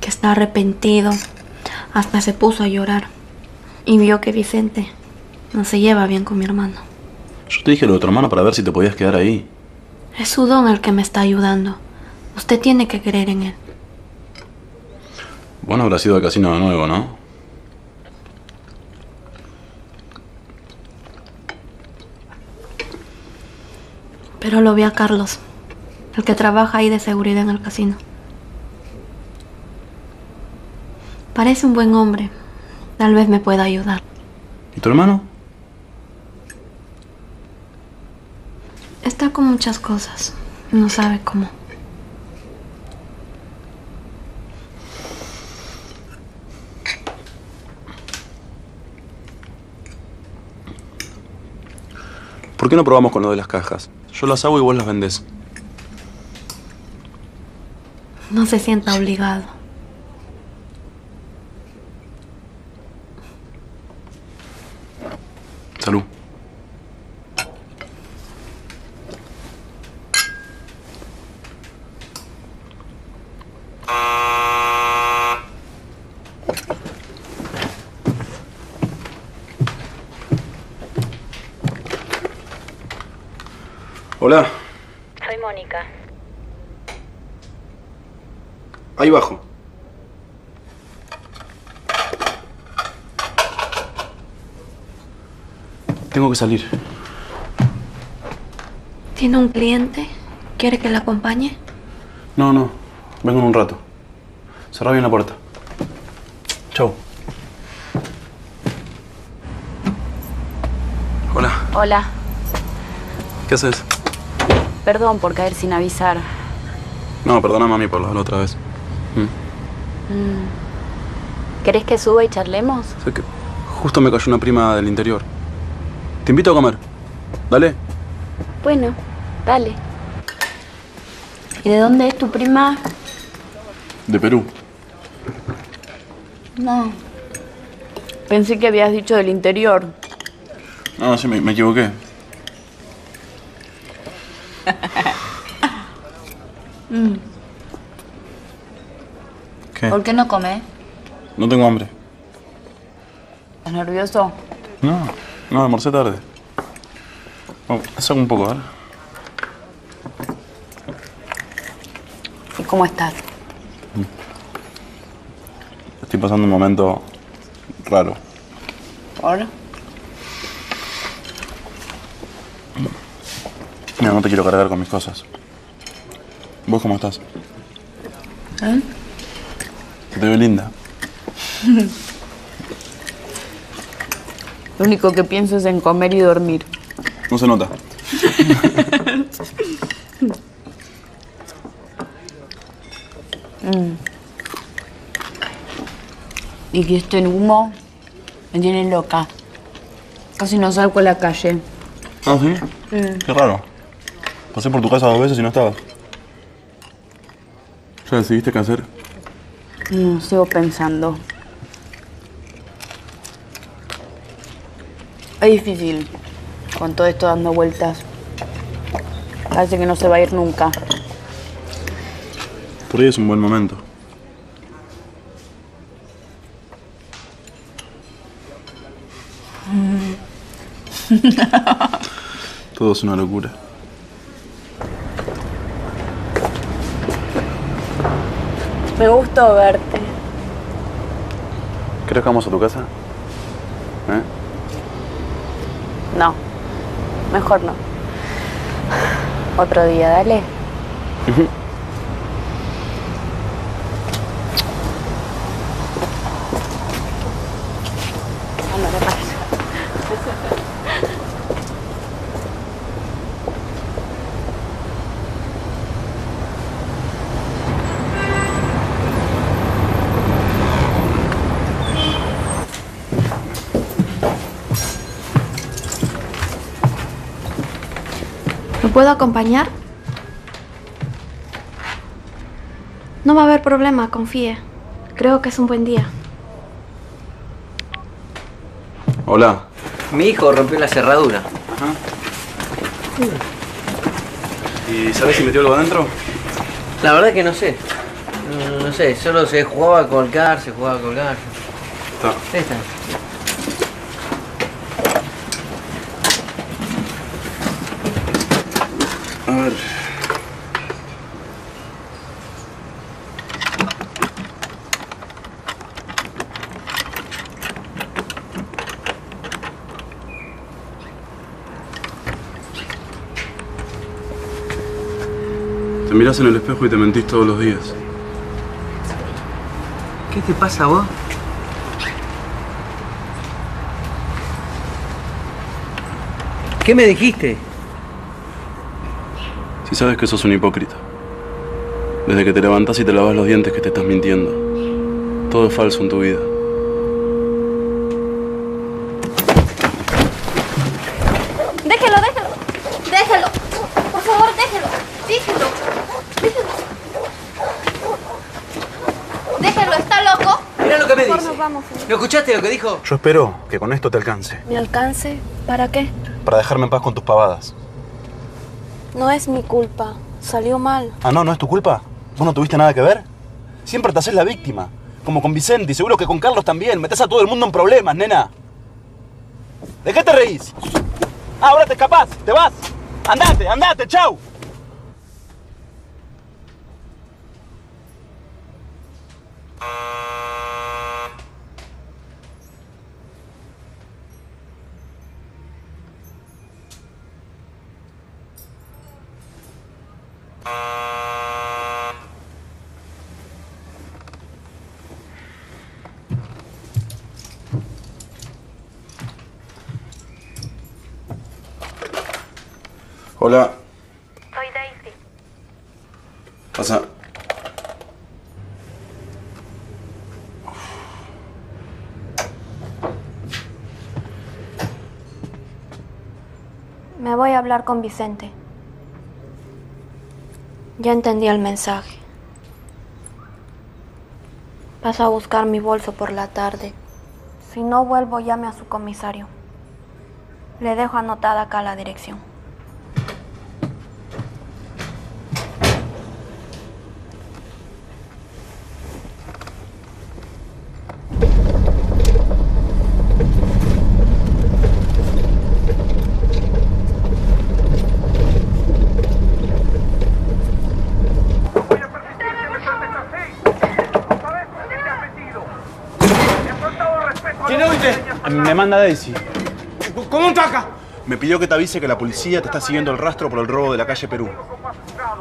que está arrepentido. Hasta se puso a llorar. Y vio que Vicente no se lleva bien con mi hermano. Yo te dije lo de tu hermano para ver si te podías quedar ahí. Es su don el que me está ayudando. Usted tiene que creer en él. Bueno, habrá sido al casino de nuevo, ¿no? Pero lo vi a Carlos, el que trabaja ahí de seguridad en el casino. Parece un buen hombre. Tal vez me pueda ayudar. ¿Y tu hermano? Está con muchas cosas. No sabe cómo. ¿Por qué no probamos con lo de las cajas? Yo las hago y vos las vendés. No se sienta obligado. Salud. Hola, Soy Mónica. ahí bajo. Tengo que salir. ¿Tiene un cliente? ¿Quiere que le acompañe? No, no. Vengo en un rato. Cerrá bien la puerta. Chau. Hola. Hola. ¿Qué haces? Perdón por caer sin avisar. No, perdona mami por la otra vez. Mm. Mm. ¿Querés que suba y charlemos? Sé que justo me cayó una prima del interior. Te invito a comer. Dale. Bueno, dale. ¿Y de dónde es tu prima? De Perú. No. Pensé que habías dicho del interior. No, sí, me, me equivoqué. Mm. ¿Qué? ¿Por qué no comes? No tengo hambre. ¿Estás nervioso? No, no, almorcé tarde. Oh, saco un poco, ¿vale? ¿Y cómo estás? Estoy pasando un momento raro. ¿Por? Mira, no te quiero cargar con mis cosas. ¿Vos cómo estás? ¿Eh? Te veo linda. Lo único que pienso es en comer y dormir. No se nota. Mm. Y que este humo me tiene loca. Casi no salgo a la calle. ¿Ah, sí? Mm. Qué raro. Pasé por tu casa dos veces y no estabas. ¿Ya decidiste qué hacer? Sigo pensando. Es difícil con todo esto dando vueltas. Parece que no se va a ir nunca. Por ahí es un buen momento. Todo es una locura. Me gustó verte. ¿Crees que vamos a tu casa? ¿Eh? No, mejor no. Otro día, dale. Puedo acompañar? No va a haber problema, confíe. Creo que es un buen día. Hola. Mi hijo rompió la cerradura. ¿Y sabes si metió algo adentro? La verdad que no sé. No, no sé, solo se jugaba a colgar, se jugaba a colgar. Está. Ahí está. Te miras en el espejo y te mentís todos los días. ¿Qué te pasa vos? ¿Qué me dijiste? Si sabes que sos un hipócrita. Desde que te levantás y te lavas los dientes que te estás mintiendo. Todo es falso en tu vida. Déjelo, déjelo. Déjelo. Por favor, déjelo. Déjelo. Déjelo. Déjelo, ¿está loco? Mira lo que me dice. vamos. ¿Lo escuchaste lo que dijo? Yo espero que con esto te alcance. ¿Mi alcance? ¿Para qué? Para dejarme en paz con tus pavadas. No es mi culpa. Salió mal. Ah, no, no es tu culpa. ¿Vos no tuviste nada que ver? Siempre te haces la víctima. Como con Vicente y seguro que con Carlos también. Metés a todo el mundo en problemas, nena. ¿De qué te reís? Ah, ahora te escapás, te vas. Andate, andate, chau. Hola. Soy Daisy. Pasa. Me voy a hablar con Vicente. Ya entendí el mensaje. Paso a buscar mi bolso por la tarde. Si no vuelvo, llame a su comisario. Le dejo anotada acá la dirección. ¿Quién es usted? Me manda Daisy. ¿Cómo está acá? Me pidió que te avise que la policía te está siguiendo el rastro por el robo de la calle Perú.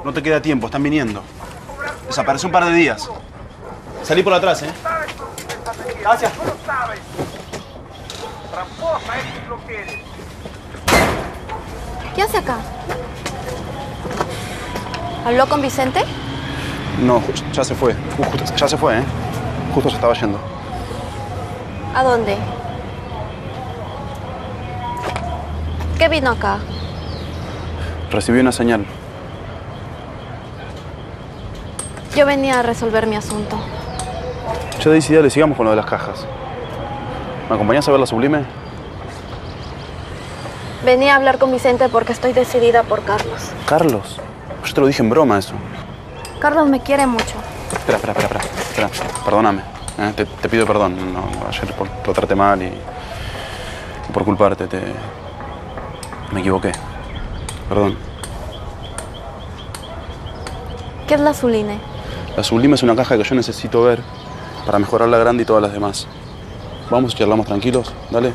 No te queda tiempo, están viniendo. Desapareció un par de días. Salí por atrás, ¿eh? Gracias. ¿Qué hace acá? ¿Habló con Vicente? No, ya se fue. Justo, ya se fue, ¿eh? Justo se estaba yendo. ¿A dónde? ¿Qué vino acá? Recibí una señal. Yo venía a resolver mi asunto. Yo decidí, dale, sigamos con lo de las cajas. ¿Me acompañás a ver la sublime? Venía a hablar con Vicente porque estoy decidida por Carlos. Carlos. Yo te lo dije en broma eso. Carlos me quiere mucho. Espera, espera, espera, espera. espera. Perdóname. ¿eh? Te, te pido perdón. No, no, ayer por tratarte mal y, y por culparte te... Me equivoqué. Perdón. ¿Qué es la Zuline? La sublime es una caja que yo necesito ver para mejorar la grande y todas las demás. Vamos y charlamos tranquilos. Dale.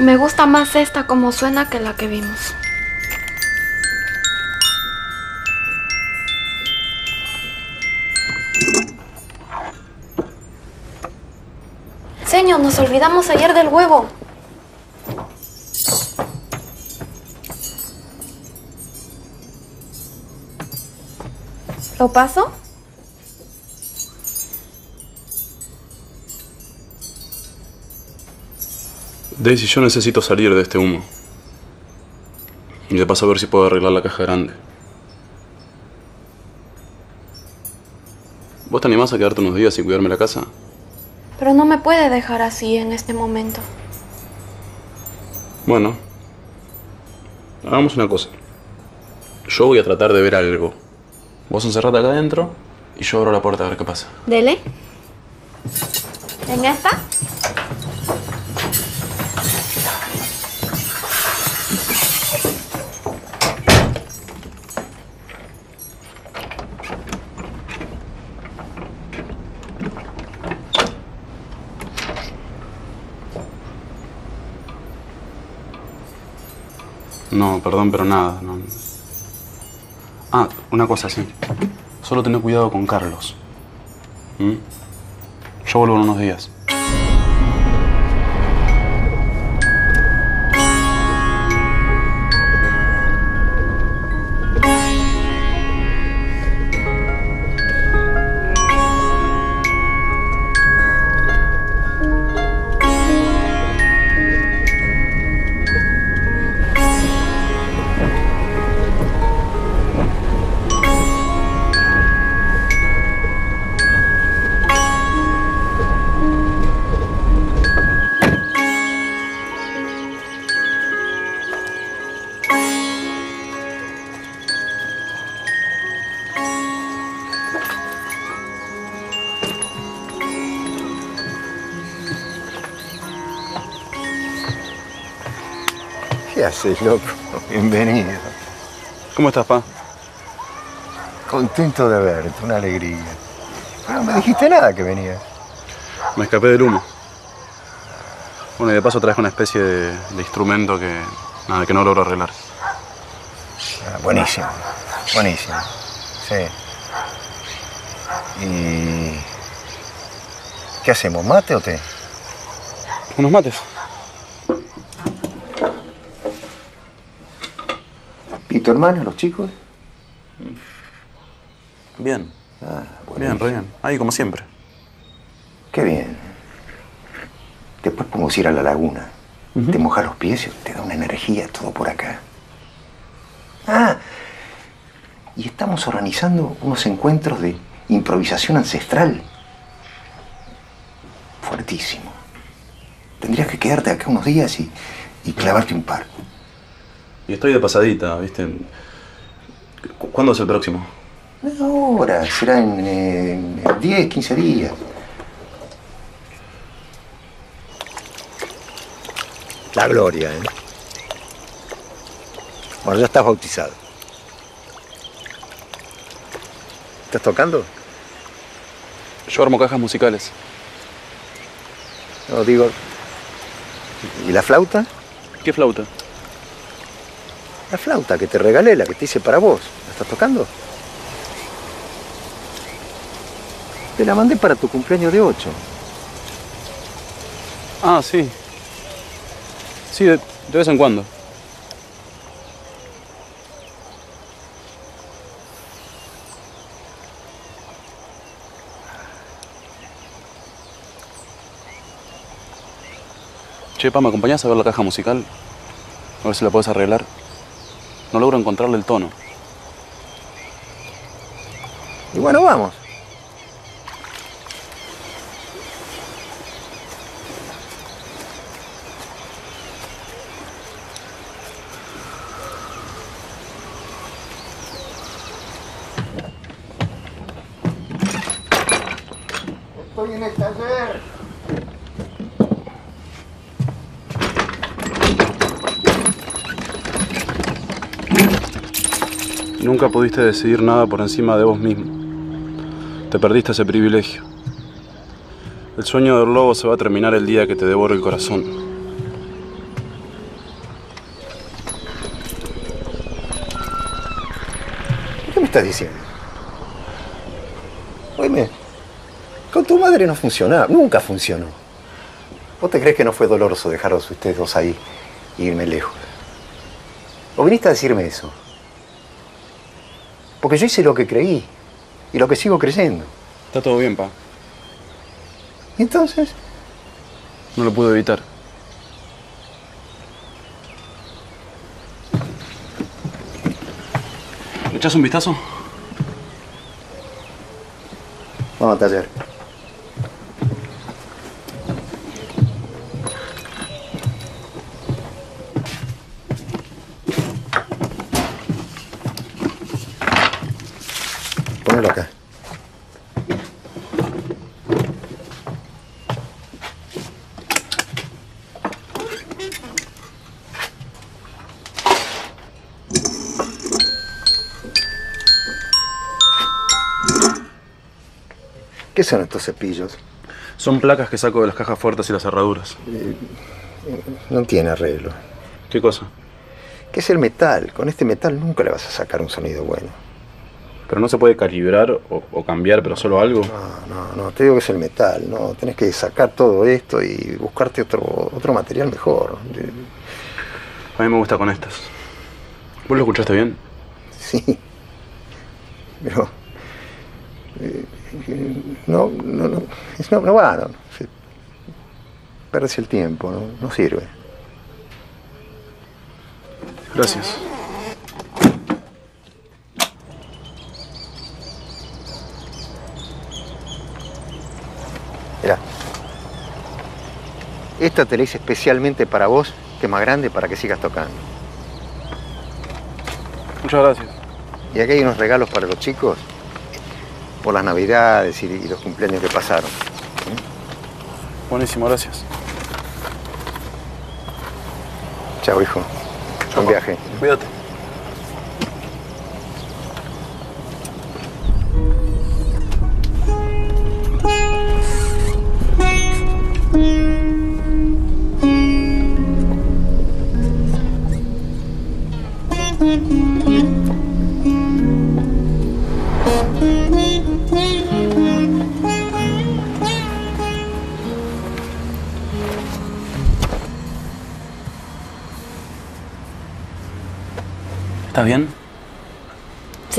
Me gusta más esta como suena que la que vimos. Señor, nos olvidamos ayer del huevo. ¿Lo paso? Daisy, yo necesito salir de este humo. Y de paso a ver si puedo arreglar la caja grande. ¿Vos te animás a quedarte unos días y cuidarme la casa? Pero no me puede dejar así en este momento. Bueno. Hagamos una cosa. Yo voy a tratar de ver algo. Vos encerrate acá adentro y yo abro la puerta a ver qué pasa. Dele. ¿En esta? No, perdón, pero nada. no. Ah, una cosa sí. Solo tener cuidado con Carlos. ¿Mm? Yo vuelvo en unos días. Haces, loco? Bienvenido. ¿Cómo estás, pa? Contento de verte, una alegría. Pero no me dijiste nada que venías. Me escapé del humo. Bueno, y de paso traje una especie de, de instrumento que, nada, que no logro arreglar. Ah, buenísimo, buenísimo. Sí. ¿Y qué hacemos, mate o té? ¿Unos mates? Tu hermano, los chicos? Bien. Ah, Bien, re bien. Ahí, como siempre. Qué bien. Después podemos ir a la laguna. Te mojas los pies y te da una energía todo por acá. Ah, y estamos organizando unos encuentros de improvisación ancestral. Fuertísimo. Tendrías que quedarte acá unos días y, y clavarte un par. Y estoy de pasadita, ¿viste? ¿Cu- ¿Cuándo es el próximo? Ahora, será en, eh, en 10, 15 días. La gloria, ¿eh? Bueno, ya estás bautizado. ¿Estás tocando? Yo armo cajas musicales. No, digo. ¿Y la flauta? ¿Qué flauta? La flauta que te regalé, la que te hice para vos. ¿La estás tocando? Te la mandé para tu cumpleaños de 8. Ah, sí. Sí, de, de vez en cuando. Che, pa, ¿me acompañás a ver la caja musical? A ver si la podés arreglar. No logro encontrarle el tono. Y bueno, vamos. Nunca pudiste decidir nada por encima de vos mismo. Te perdiste ese privilegio. El sueño del lobo se va a terminar el día que te devore el corazón. ¿Qué me estás diciendo? Oíme, con tu madre no funcionaba, nunca funcionó. ¿Vos te crees que no fue doloroso dejaros ustedes dos ahí y irme lejos? ¿O viniste a decirme eso? Porque yo hice lo que creí y lo que sigo creyendo. Está todo bien, pa. ¿Y entonces? No lo pude evitar. ¿Le echas un vistazo? Vamos al taller. ¿Qué son estos cepillos? Son placas que saco de las cajas fuertes y las cerraduras. No tiene arreglo. ¿Qué cosa? ¿Qué es el metal? Con este metal nunca le vas a sacar un sonido bueno. Pero no se puede calibrar o, o cambiar, pero solo algo. No, no, te digo que es el metal, no. Tenés que sacar todo esto y buscarte otro, otro material mejor. A mí me gusta con estas. ¿Vos lo escuchaste bien? Sí. Pero. eh, no, no, no, es- no, no va, no. Se- Perdés el tiempo, no, no sirve. Gracias. Mirá. Esta te la hice especialmente para vos, que es más grande, para que sigas tocando. Muchas gracias. Y aquí hay unos regalos para los chicos por las navidades y, y los cumpleaños que pasaron. Buenísimo, gracias. Chao, hijo. Buen viaje. Cuídate.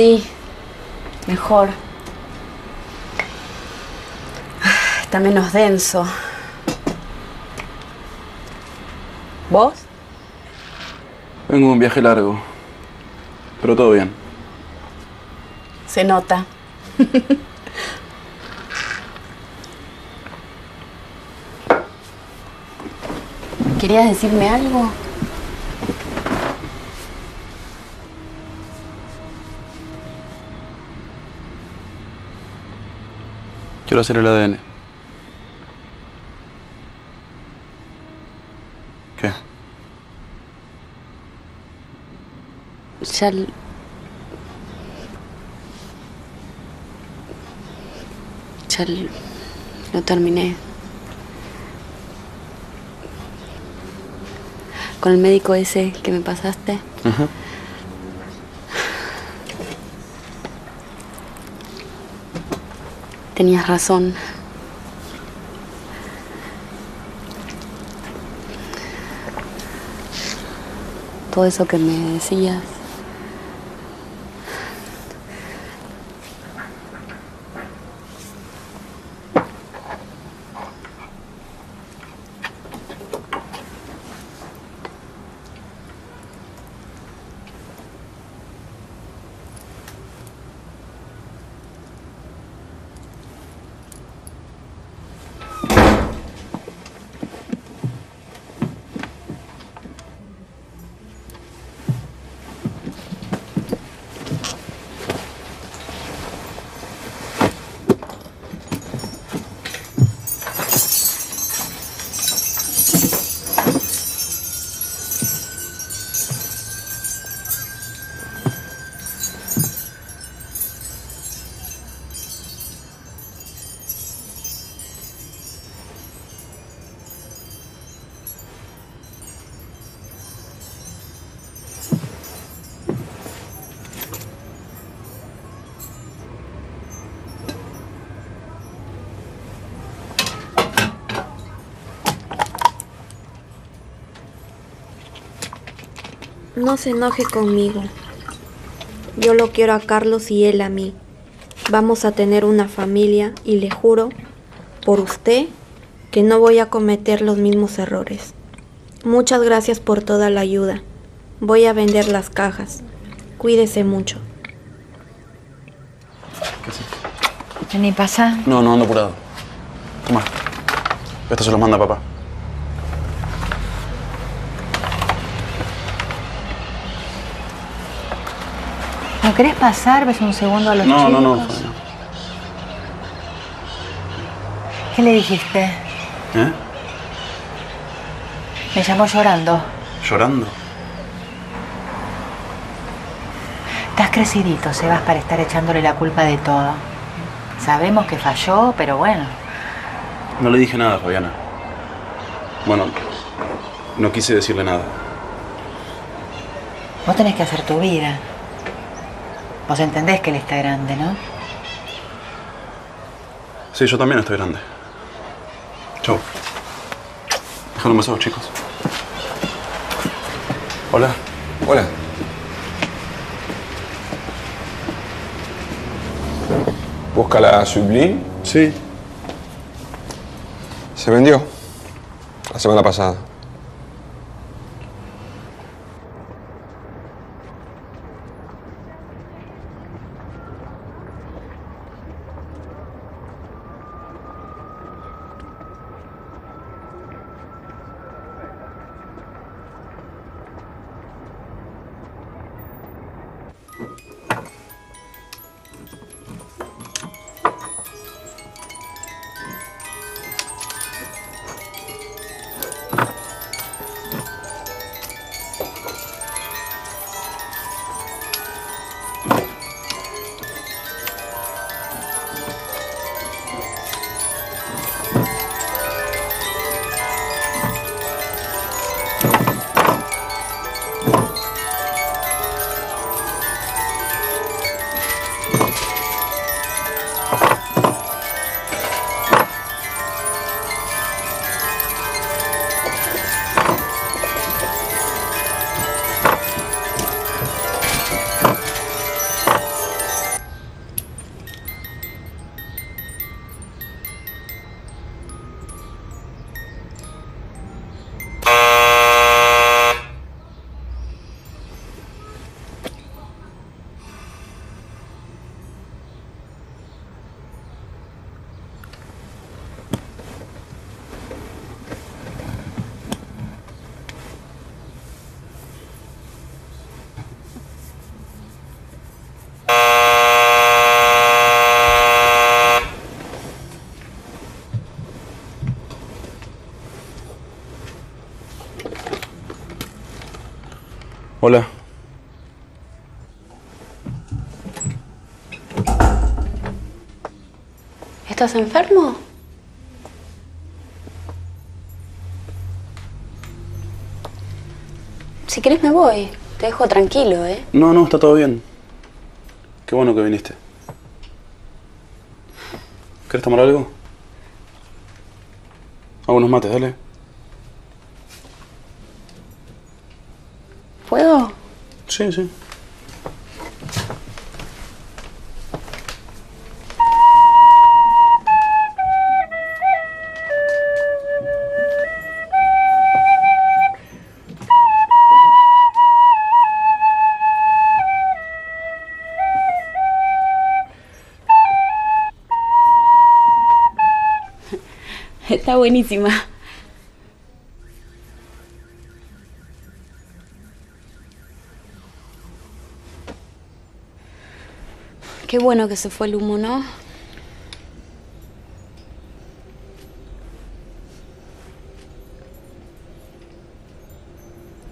Sí, mejor. Está menos denso. ¿Vos? Vengo de un viaje largo. Pero todo bien. Se nota. ¿Querías decirme algo? Quiero hacer el ADN. ¿Qué? Ya. Ya lo terminé. Con el médico ese que me pasaste. Ajá. Tenías razón. Todo eso que me decías. No se enoje conmigo. Yo lo quiero a Carlos y él a mí. Vamos a tener una familia y le juro, por usted, que no voy a cometer los mismos errores. Muchas gracias por toda la ayuda. Voy a vender las cajas. Cuídese mucho. Vení, pasa. No, no ando apurado. Toma. Esto se los manda papá. Querés pasar? ¿Ves un segundo a los No, chicos? no, no. ¿Qué le dijiste? ¿Eh? Me llamó llorando. ¿Llorando? Estás crecidito, Sebas, para estar echándole la culpa de todo. Sabemos que falló, pero bueno. No le dije nada, Fabiana. Bueno, no quise decirle nada. Vos tenés que hacer tu vida. Vos entendés que él está grande, ¿no? Sí, yo también estoy grande. Chau. Déjalo un beso, chicos. Hola. Hola. ¿Busca la Sublime? Sí. Se vendió. La semana pasada. ¿Estás enfermo? Si querés me voy. Te dejo tranquilo, ¿eh? No, no, está todo bien. Qué bueno que viniste. ¿Querés tomar algo? Hago unos mates, dale. ¿Puedo? Sí, sí. Está buenísima. Qué bueno que se fue el humo, ¿no?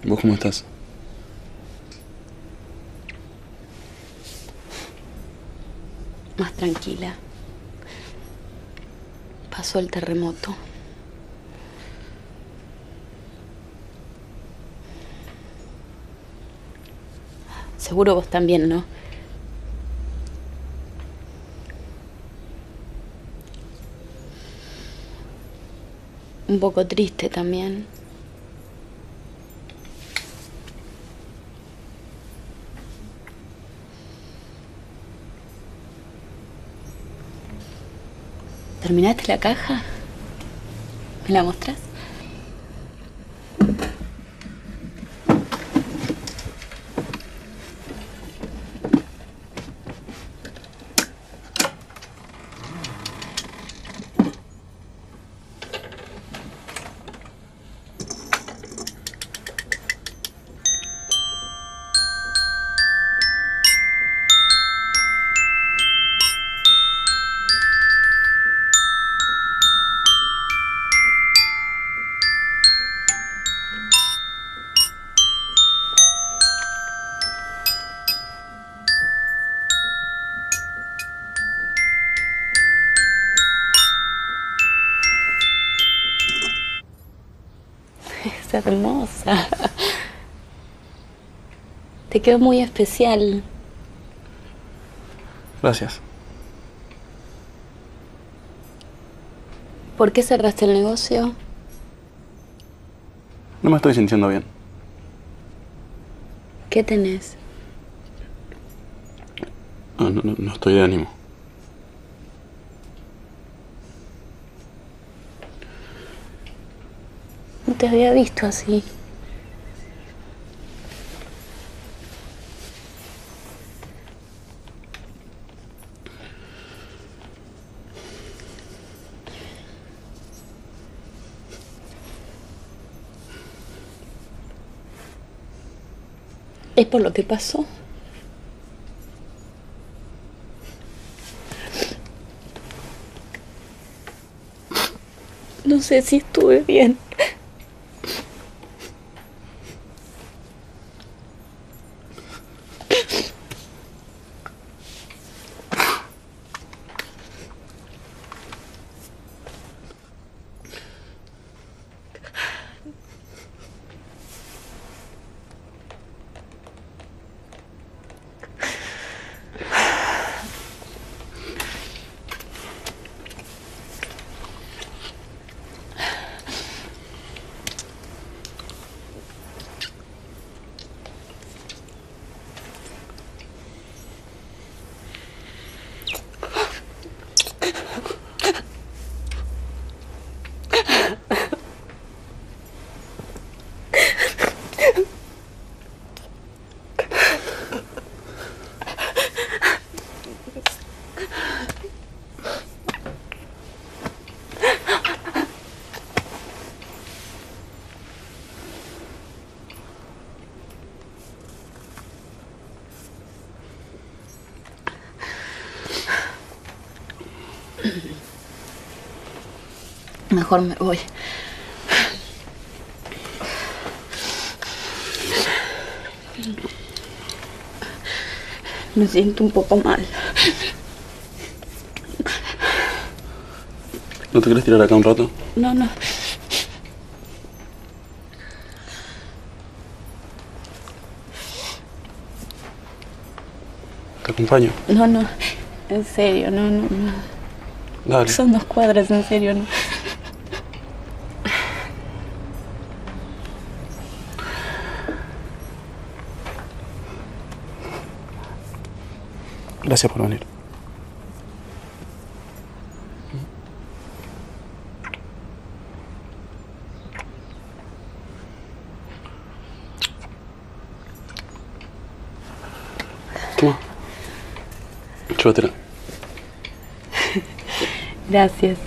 ¿Vos cómo estás? Más tranquila. El terremoto. Seguro vos también, ¿no? Un poco triste también. ¿Terminaste la caja? ¿Me la mostras? Hermosa. Te quedó muy especial. Gracias. ¿Por qué cerraste el negocio? No me estoy sintiendo bien. ¿Qué tenés? No, no- no estoy de ánimo. Te había visto así. ¿Es por lo que pasó? No sé si estuve bien. Mejor me voy. Me siento un poco mal. ¿No te querés tirar acá un rato? No, no. Te acompaño. No, no. En serio, no, no, no. Dale. Son dos cuadras, en serio, ¿no? Gracias por venir. Toma. Llévatela. Gracias.